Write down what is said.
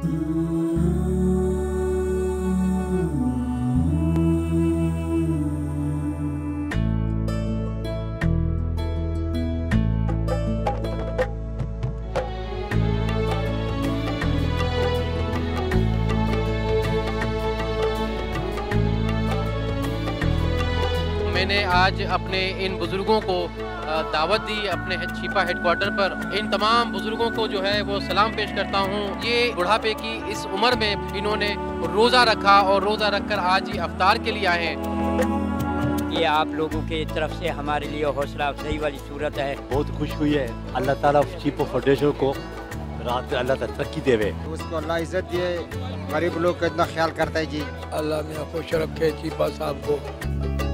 Mm-hmm. मैंने आज अपने इन बुज़ुर्गों को दावत दी अपने छिपा हेडक्वार्टर पर। इन तमाम बुज़ुर्गों को जो है वो सलाम पेश करता हूँ। ये बुढ़ापे की इस उम्र में इन्होंने रोज़ा रखा और रोज़ा रखकर आज ही अवतार के लिए आए हैं। ये आप लोगों के तरफ़ से हमारे लिए हौसला अफजाई वाली सूरत है। बहुत खुश हुई है। अल्लाह ताला चीपो फाउंडेशन को रात में अल्लाह तरक्की देवे। उसको अल्लाह इज़्ज़त दिए। गरीब लोग का इतना ख्याल करता है जी। अल्लाह में खुश रखे चीपा साहब को।